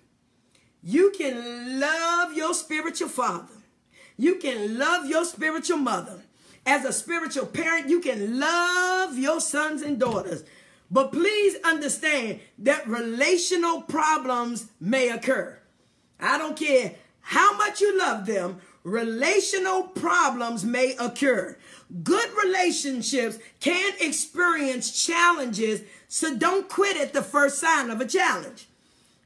you can love your spiritual father. You can love your spiritual mother. As a spiritual parent, you can love your sons and daughters. But please understand that relational problems may occur. I don't care how much you love them, relational problems may occur. Good relationships can experience challenges, so don't quit at the first sign of a challenge.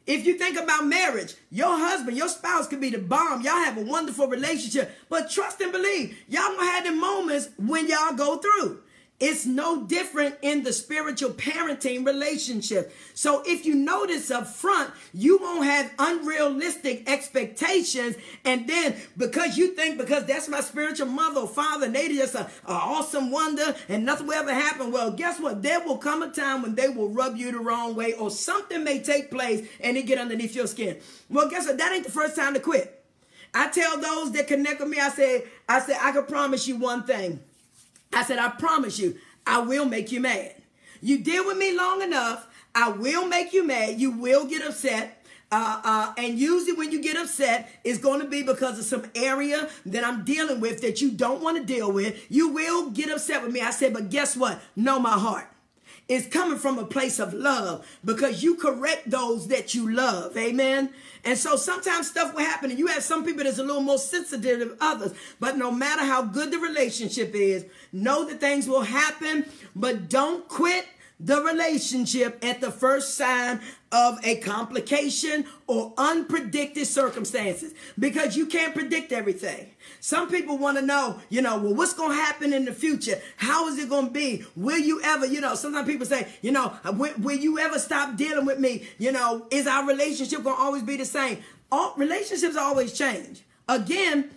If you think about marriage, your husband, your spouse could be the bomb. Y'all have a wonderful relationship, but trust and believe, y'all gonna have the moments when y'all go through. It's no different in the spiritual parenting relationship. So if you notice up front, you won't have unrealistic expectations. And then because you think, because that's my spiritual mother or father, and they just a, a awesome wonder and nothing will ever happen. Well, guess what? There will come a time when they will rub you the wrong way or something may take place and it get underneath your skin. Well, guess what? That ain't the first time to quit. I tell those that connect with me, I say, I say, I can promise you one thing. I said, I promise you, I will make you mad. You deal with me long enough, I will make you mad. You will get upset. Uh, uh, and usually when you get upset, it's going to be because of some area that I'm dealing with that you don't want to deal with. You will get upset with me. I said, but guess what? Know my heart. It's coming from a place of love because you correct those that you love. Amen. And so sometimes stuff will happen and you have some people that's a little more sensitive than others. But no matter how good the relationship is, know that things will happen, but don't quit the relationship at the first sign of a complication or unpredicted circumstances because you can't predict everything. Some people want to know, you know, well, what's going to happen in the future? How is it going to be? Will you ever, you know, sometimes people say, you know, uh, will, will you ever stop dealing with me? You know, is our relationship going to always be the same? All relationships always change. Again,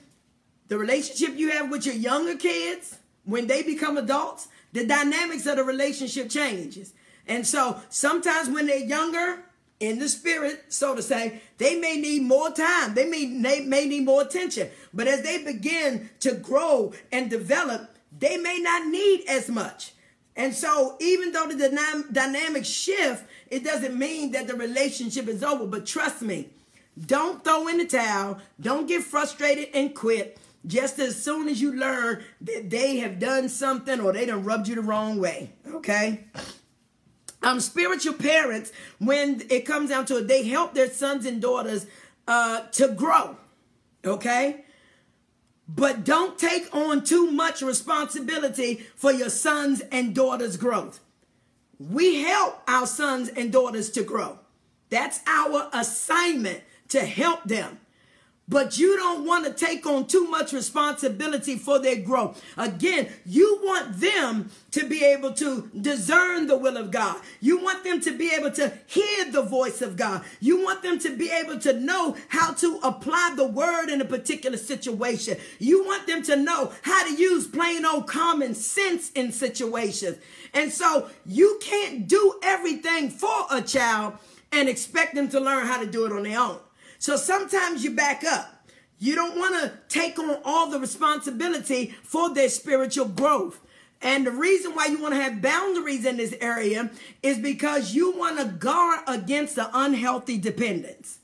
the relationship you have with your younger kids when they become adults the dynamics of the relationship changes. And so sometimes when they're younger, in the spirit, so to say, they may need more time. They may, they may need more attention. But as they begin to grow and develop, they may not need as much. And so even though the dynam- dynamic shift, it doesn't mean that the relationship is over. But trust me, don't throw in the towel. Don't get frustrated and quit just as soon as you learn that they have done something or they done rubbed you the wrong way. Okay? Um, spiritual parents, when it comes down to it, they help their sons and daughters uh, to grow. Okay? But don't take on too much responsibility for your sons and daughters' growth. We help our sons and daughters to grow. That's our assignment to help them but you don't want to take on too much responsibility for their growth. Again, you want them to be able to discern the will of God. You want them to be able to hear the voice of God. You want them to be able to know how to apply the word in a particular situation. You want them to know how to use plain old common sense in situations. And so you can't do everything for a child and expect them to learn how to do it on their own. So sometimes you back up. You don't want to take on all the responsibility for their spiritual growth. And the reason why you want to have boundaries in this area is because you want to guard against the unhealthy dependence.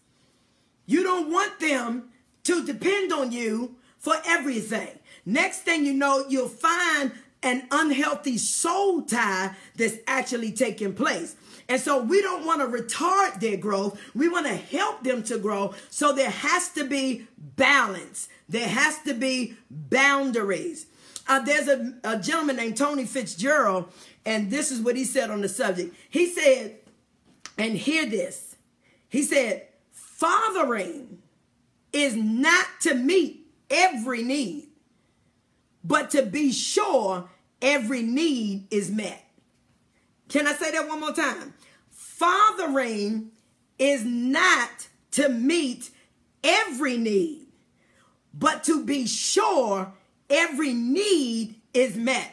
You don't want them to depend on you for everything. Next thing you know, you'll find an unhealthy soul tie that's actually taking place. And so we don't want to retard their growth. We want to help them to grow. So there has to be balance. There has to be boundaries. Uh, there's a, a gentleman named Tony Fitzgerald, and this is what he said on the subject. He said, and hear this. He said, fathering is not to meet every need, but to be sure every need is met. Can I say that one more time? Fathering is not to meet every need, but to be sure every need is met.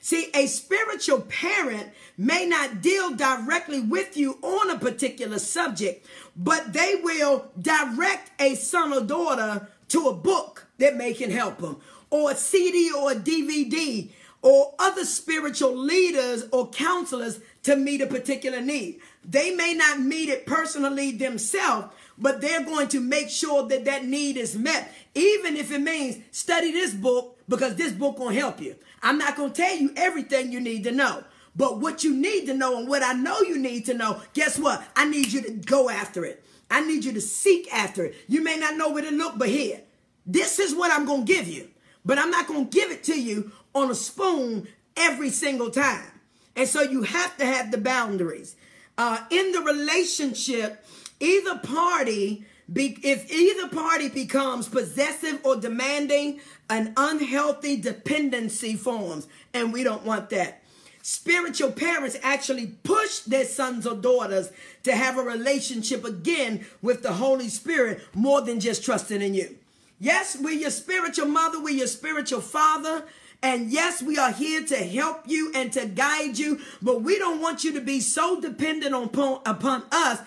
See, a spiritual parent may not deal directly with you on a particular subject, but they will direct a son or daughter to a book that may can help them, or a CD or a DVD, or other spiritual leaders or counselors to meet a particular need. They may not meet it personally themselves, but they're going to make sure that that need is met, even if it means study this book because this book will help you. I'm not going to tell you everything you need to know. But what you need to know and what I know you need to know, guess what? I need you to go after it. I need you to seek after it. You may not know where to look, but here, this is what I'm going to give you. But I'm not going to give it to you on a spoon every single time. And so you have to have the boundaries. Uh, in the relationship, either party, be, if either party becomes possessive or demanding, an unhealthy dependency forms. And we don't want that. Spiritual parents actually push their sons or daughters to have a relationship again with the Holy Spirit more than just trusting in you. Yes, we're your spiritual mother, we're your spiritual father. And yes, we are here to help you and to guide you, but we don't want you to be so dependent upon, upon us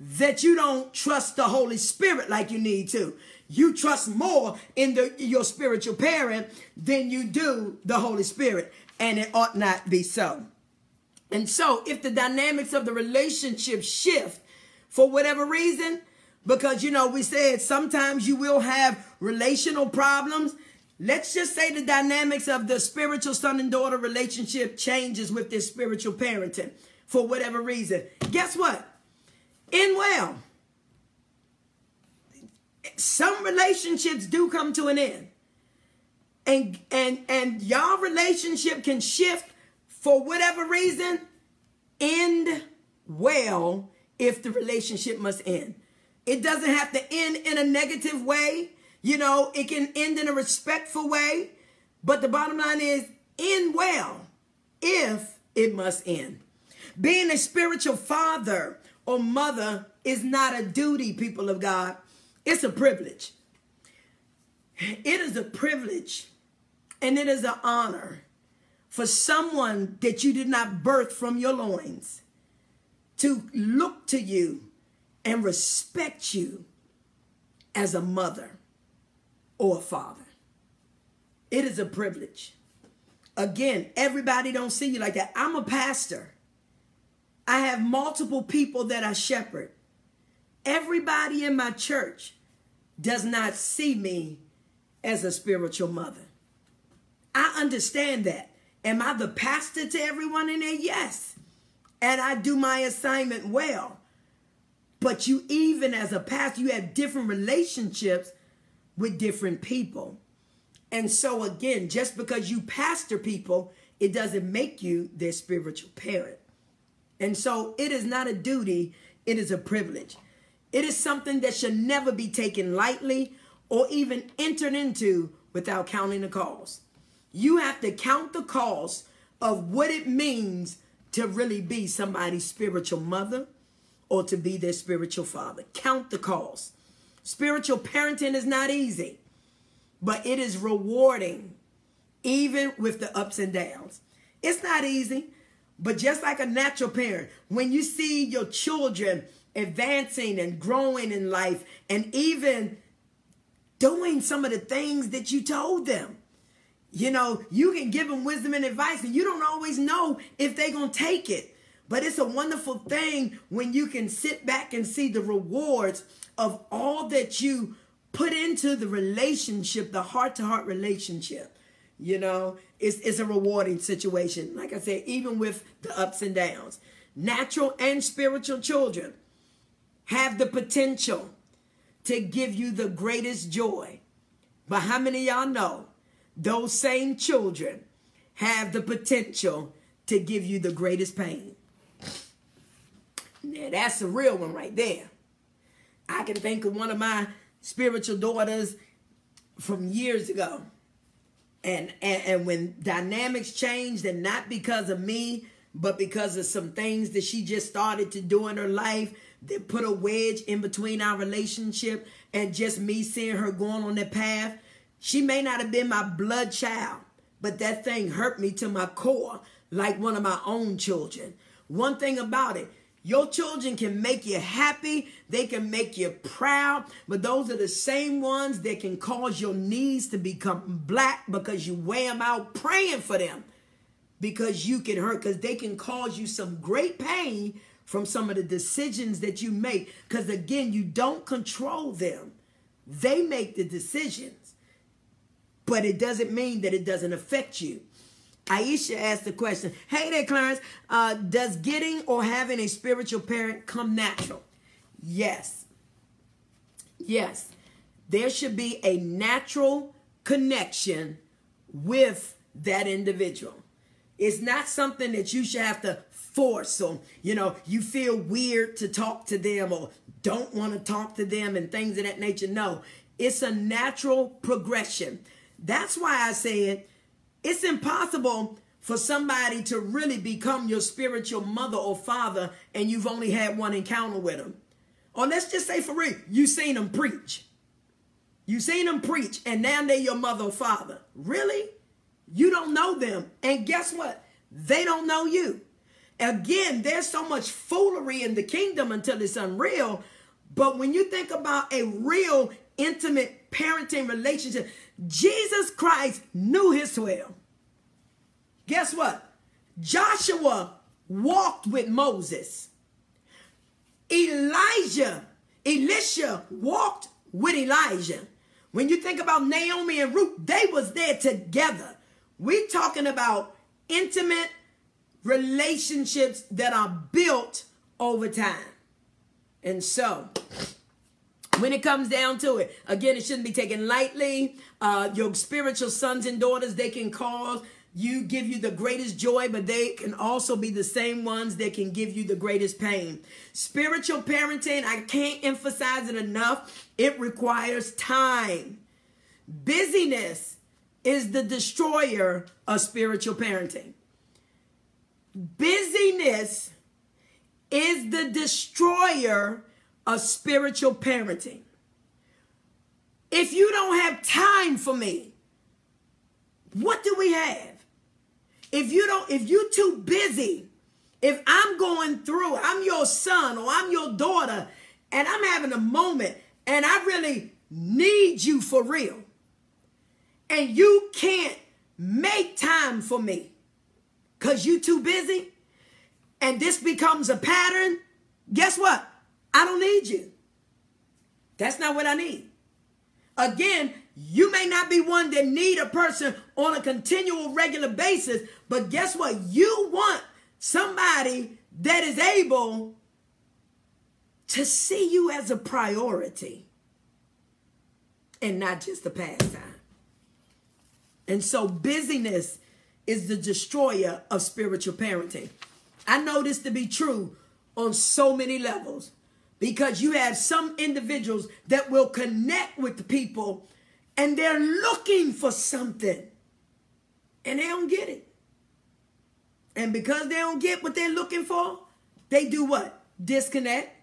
that you don't trust the Holy Spirit like you need to. You trust more in the, your spiritual parent than you do the Holy Spirit and it ought not be so. And so, if the dynamics of the relationship shift for whatever reason, because you know, we said sometimes you will have relational problems. Let's just say the dynamics of the spiritual son and daughter relationship changes with this spiritual parenting for whatever reason. Guess what? In well, some relationships do come to an end and and and y'all relationship can shift for whatever reason end well if the relationship must end it doesn't have to end in a negative way. You know it can end in a respectful way. But the bottom line is end well if it must end. Being a spiritual father or mother is not a duty people of god. It's a privilege. It is a privilege and it is an honor for someone that you did not birth from your loins to look to you and respect you as a mother or a father. It is a privilege. Again, everybody don't see you like that. I'm a pastor. I have multiple people that I shepherd. Everybody in my church does not see me as a spiritual mother. I understand that. Am I the pastor to everyone in there? Yes. And I do my assignment well. But you, even as a pastor, you have different relationships with different people. And so, again, just because you pastor people, it doesn't make you their spiritual parent. And so, it is not a duty, it is a privilege. It is something that should never be taken lightly or even entered into without counting the cost. You have to count the cost of what it means to really be somebody's spiritual mother or to be their spiritual father. Count the cost. Spiritual parenting is not easy, but it is rewarding, even with the ups and downs. It's not easy, but just like a natural parent, when you see your children advancing and growing in life and even doing some of the things that you told them, you know, you can give them wisdom and advice, and you don't always know if they're going to take it. But it's a wonderful thing when you can sit back and see the rewards of all that you put into the relationship, the heart to heart relationship. You know, it's, it's a rewarding situation. Like I said, even with the ups and downs, natural and spiritual children have the potential to give you the greatest joy. But how many y'all know those same children have the potential to give you the greatest pain. Now, that's a real one right there. I can think of one of my spiritual daughters from years ago. And, and, and when dynamics changed, and not because of me, but because of some things that she just started to do in her life, that put a wedge in between our relationship and just me seeing her going on that path. She may not have been my blood child, but that thing hurt me to my core like one of my own children. One thing about it, your children can make you happy, they can make you proud, but those are the same ones that can cause your knees to become black because you wear them out praying for them because you can hurt, because they can cause you some great pain from some of the decisions that you make. Because again, you don't control them, they make the decisions, but it doesn't mean that it doesn't affect you. Aisha asked the question, Hey there, Clarence, uh, does getting or having a spiritual parent come natural? Yes. Yes. There should be a natural connection with that individual. It's not something that you should have to force. So, you know, you feel weird to talk to them or don't want to talk to them and things of that nature. No, it's a natural progression. That's why I said it's impossible for somebody to really become your spiritual mother or father and you've only had one encounter with them. Or let's just say for real, you seen them preach. You seen them preach and now they're your mother or father. Really? You don't know them. And guess what? They don't know you. Again, there's so much foolery in the kingdom until it's unreal. But when you think about a real intimate parenting relationship, Jesus Christ knew his 12. Guess what? Joshua walked with Moses. Elijah, Elisha walked with Elijah. When you think about Naomi and Ruth, they was there together. We talking about intimate relationships that are built over time. And so, when it comes down to it, again, it shouldn't be taken lightly. Uh, your spiritual sons and daughters, they can cause you, give you the greatest joy, but they can also be the same ones that can give you the greatest pain. Spiritual parenting, I can't emphasize it enough. It requires time. Busyness is the destroyer of spiritual parenting. Busyness is the destroyer of spiritual parenting. If you don't have time for me, what do we have? If you don't, if you're too busy, if I'm going through, I'm your son or I'm your daughter, and I'm having a moment and I really need you for real, and you can't make time for me because you too busy, and this becomes a pattern, guess what? I don't need you. That's not what I need. Again, you may not be one that need a person on a continual regular basis, but guess what? You want somebody that is able to see you as a priority and not just a pastime. And so busyness is the destroyer of spiritual parenting. I know this to be true on so many levels because you have some individuals that will connect with the people and they're looking for something and they don't get it. And because they don't get what they're looking for, they do what? Disconnect.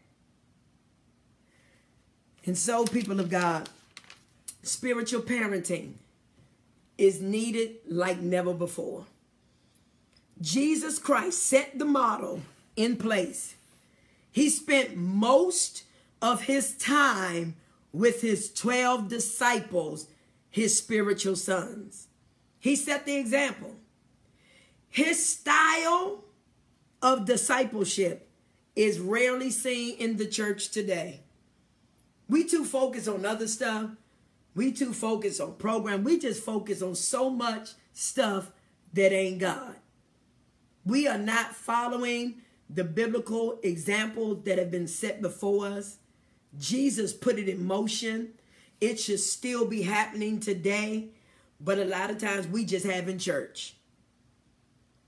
And so, people of God, spiritual parenting is needed like never before. Jesus Christ set the model in place. He spent most of his time with his 12 disciples, his spiritual sons. He set the example. His style of discipleship is rarely seen in the church today. We too focus on other stuff we too focus on program. We just focus on so much stuff that ain't God. We are not following the biblical examples that have been set before us. Jesus put it in motion. It should still be happening today, but a lot of times we just have in church.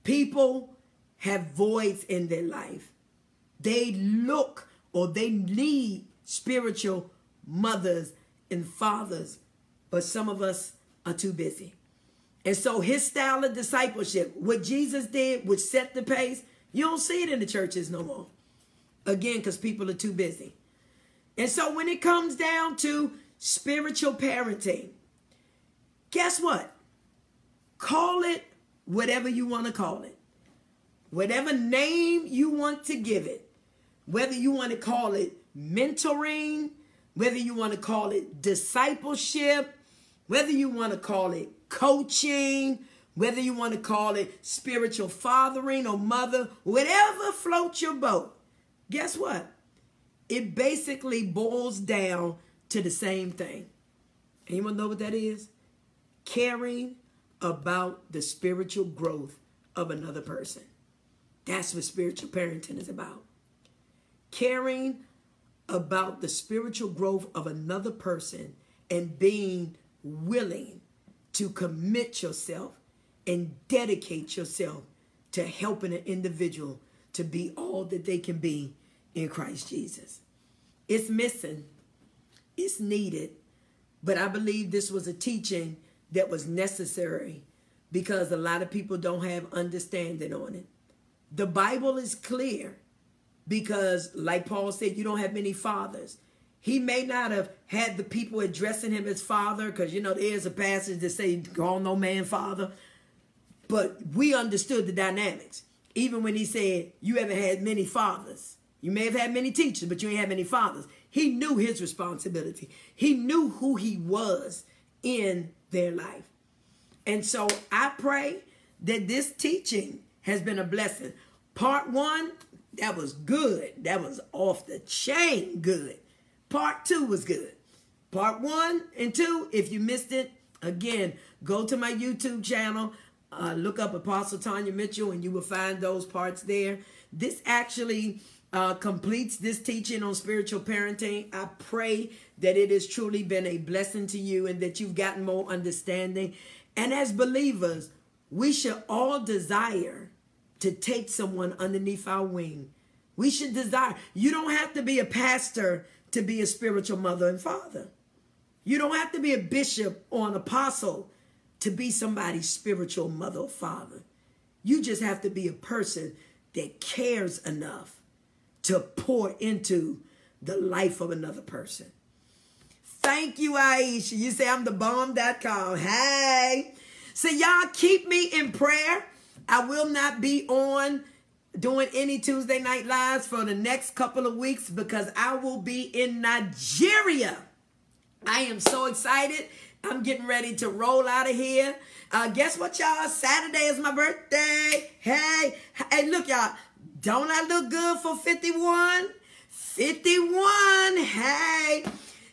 People have voids in their life. They look or they need spiritual mothers and fathers, but some of us are too busy. And so his style of discipleship, what Jesus did, which set the pace, you don't see it in the churches no more. Again, because people are too busy. And so when it comes down to spiritual parenting, guess what? Call it whatever you want to call it. Whatever name you want to give it. Whether you want to call it mentoring, whether you want to call it discipleship, whether you want to call it coaching, whether you want to call it spiritual fathering or mother, whatever floats your boat. Guess what? It basically boils down to the same thing. Anyone know what that is? Caring about the spiritual growth of another person. That's what spiritual parenting is about. Caring about the spiritual growth of another person and being willing to commit yourself and dedicate yourself to helping an individual to be all that they can be in Christ Jesus. It's missing, it's needed, but I believe this was a teaching that was necessary because a lot of people don't have understanding on it. The Bible is clear because, like Paul said, you don't have many fathers. He may not have had the people addressing him as father because, you know, there's a passage that say, call no man father. But we understood the dynamics. Even when he said, you haven't had many fathers. You may have had many teachers, but you ain't had many fathers. He knew his responsibility. He knew who he was in their life. And so I pray that this teaching has been a blessing. Part one, that was good. That was off the chain good. Part two was good. Part one and two, if you missed it, again, go to my YouTube channel, uh, look up Apostle Tonya Mitchell, and you will find those parts there. This actually uh, completes this teaching on spiritual parenting. I pray that it has truly been a blessing to you and that you've gotten more understanding. And as believers, we should all desire to take someone underneath our wing. We should desire. You don't have to be a pastor to be a spiritual mother and father. You don't have to be a bishop or an apostle to be somebody's spiritual mother or father. You just have to be a person that cares enough to pour into the life of another person. Thank you, Aisha. You say I'm the bomb.com. Hey. So y'all keep me in prayer. I will not be on doing any Tuesday night lives for the next couple of weeks because I will be in Nigeria. I am so excited. I'm getting ready to roll out of here. Uh, guess what, y'all? Saturday is my birthday. Hey, hey, look, y'all. Don't I look good for 51? 51. Hey.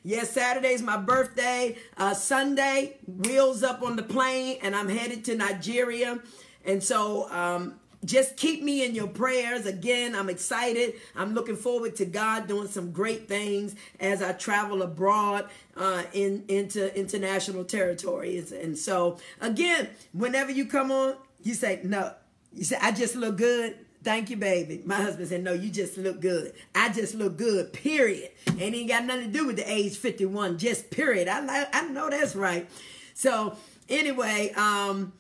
Yes, Saturday is my birthday. Uh, Sunday, wheels up on the plane, and I'm headed to Nigeria. And so um, just keep me in your prayers. Again, I'm excited. I'm looking forward to God doing some great things as I travel abroad uh, in into international territories. And so, again, whenever you come on, you say, no. You say, I just look good. Thank you, baby. My husband said, no, you just look good. I just look good, period. Ain't even got nothing to do with the age 51, just period. I, I know that's right. So, anyway, um,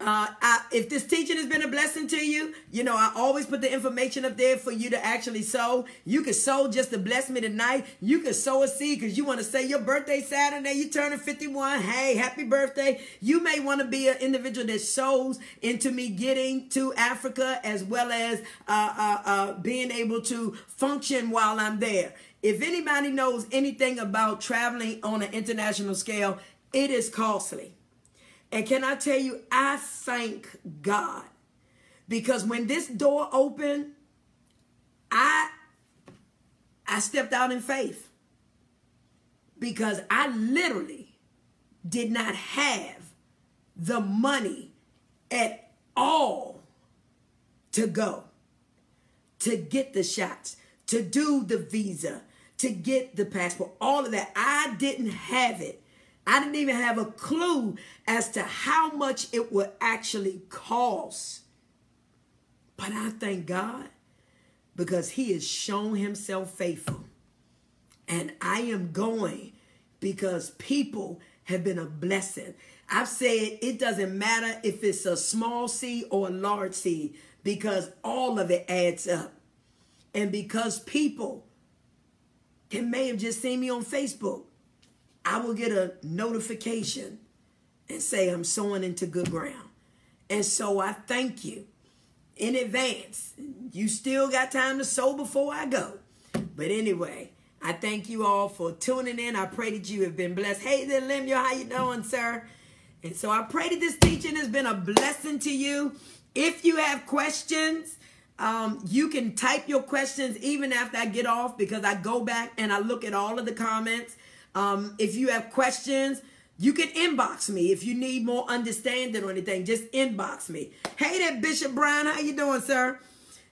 uh, I, if this teaching has been a blessing to you, you know, I always put the information up there for you to actually sow. You can sow just to bless me tonight. You can sow a seed because you want to say your birthday Saturday, you turning 51. Hey, happy birthday. You may want to be an individual that sows into me getting to Africa as well as uh, uh, uh, being able to function while I'm there. If anybody knows anything about traveling on an international scale, it is costly. And can I tell you, I thank God because when this door opened, I I stepped out in faith because I literally did not have the money at all to go, to get the shots, to do the visa, to get the passport, all of that. I didn't have it. I didn't even have a clue as to how much it would actually cost. But I thank God because he has shown himself faithful. And I am going because people have been a blessing. I've said it doesn't matter if it's a small seed or a large seed because all of it adds up. And because people can may have just seen me on Facebook, I will get a notification and say I'm sowing into good ground. And so I thank you in advance. You still got time to sow before I go. But anyway, I thank you all for tuning in. I pray that you have been blessed. Hey there, Lemuel, how you doing, sir? And so I pray that this teaching has been a blessing to you. If you have questions, um, you can type your questions even after I get off because I go back and I look at all of the comments. Um, if you have questions, you can inbox me if you need more understanding or anything. Just inbox me. Hey there, Bishop Brown. How you doing, sir?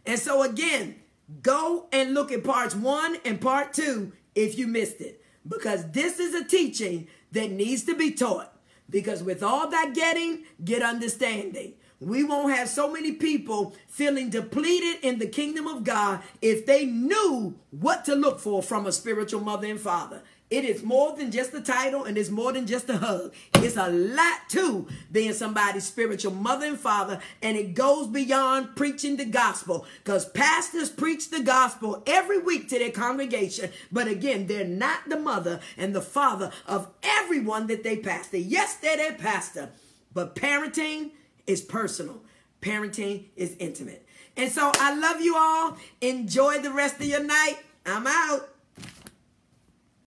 And so again, go and look at parts one and part two if you missed it. Because this is a teaching that needs to be taught. Because with all that getting, get understanding. We won't have so many people feeling depleted in the kingdom of God if they knew what to look for from a spiritual mother and father. It is more than just a title and it's more than just a hug. It's a lot to being somebody's spiritual mother and father. And it goes beyond preaching the gospel because pastors preach the gospel every week to their congregation. But again, they're not the mother and the father of everyone that they pastor. Yes, they're their pastor, but parenting is personal. Parenting is intimate. And so I love you all. Enjoy the rest of your night. I'm out.